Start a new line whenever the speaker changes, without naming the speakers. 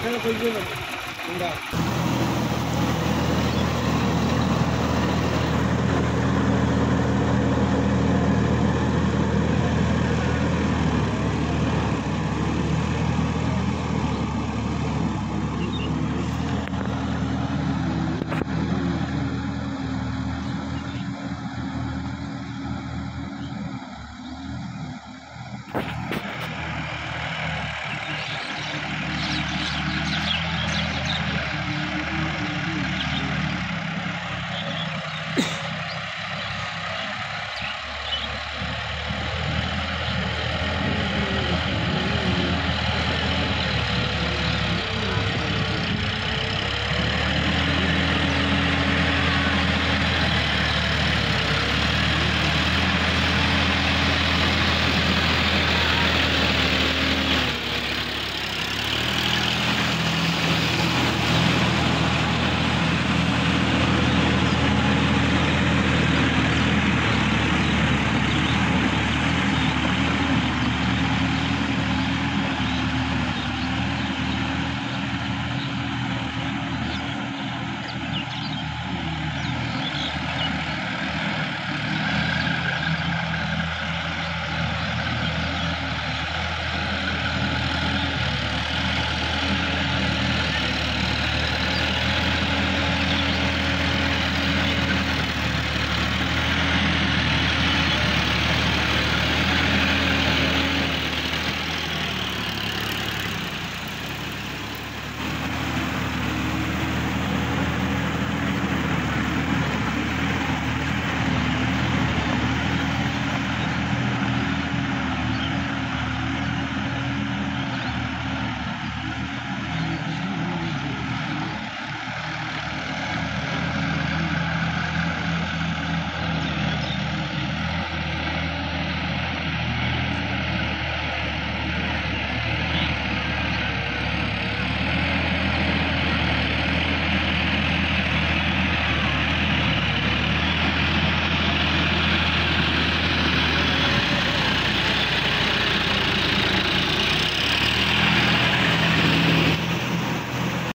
肯定会用的，明白。